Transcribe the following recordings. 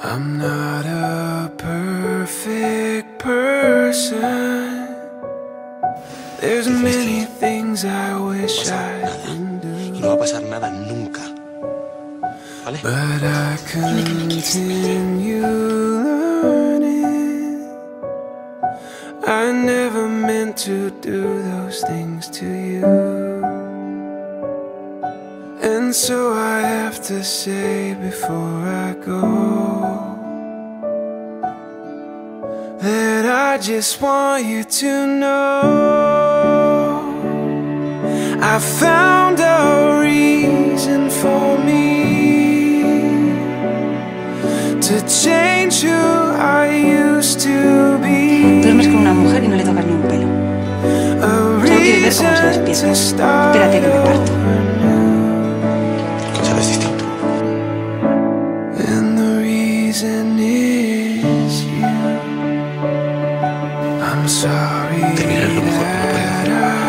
I'm not a perfect person. There's many things I wish I Y do, no va a pasar nada nunca. ¿Vale? but I continue learning. I never meant to do those things to you. And so I have to say before I go just want you to know I found a reason for me to change who I used to be. Duermes con una mujer y no le tocas ni un pelo. Solo quieres ver cómo se despierta. Espérate que me parto. Terminar lo mejor que no puede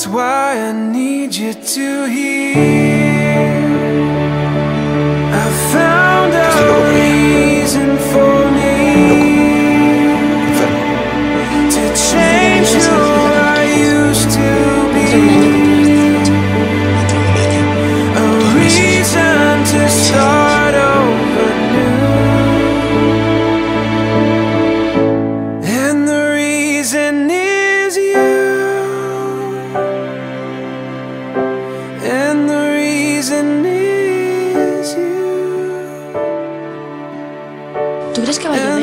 That's why I need you to hear. quieres que